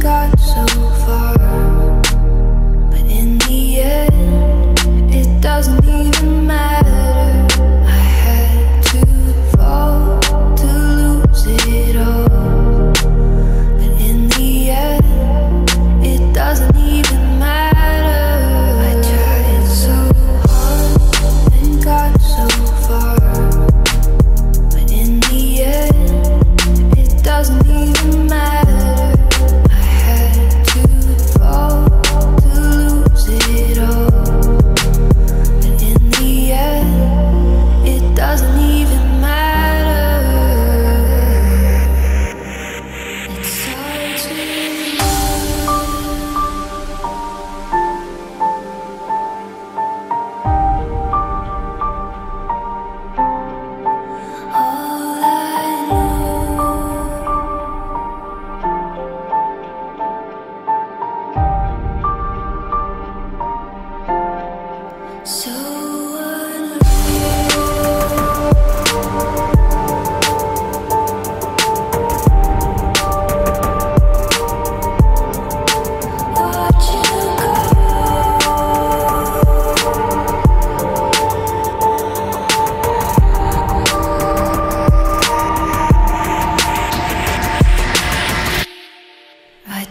got I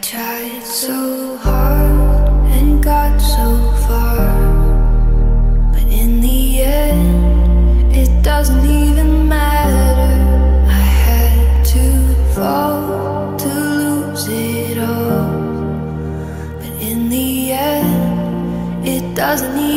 tried so hard doesn't matter.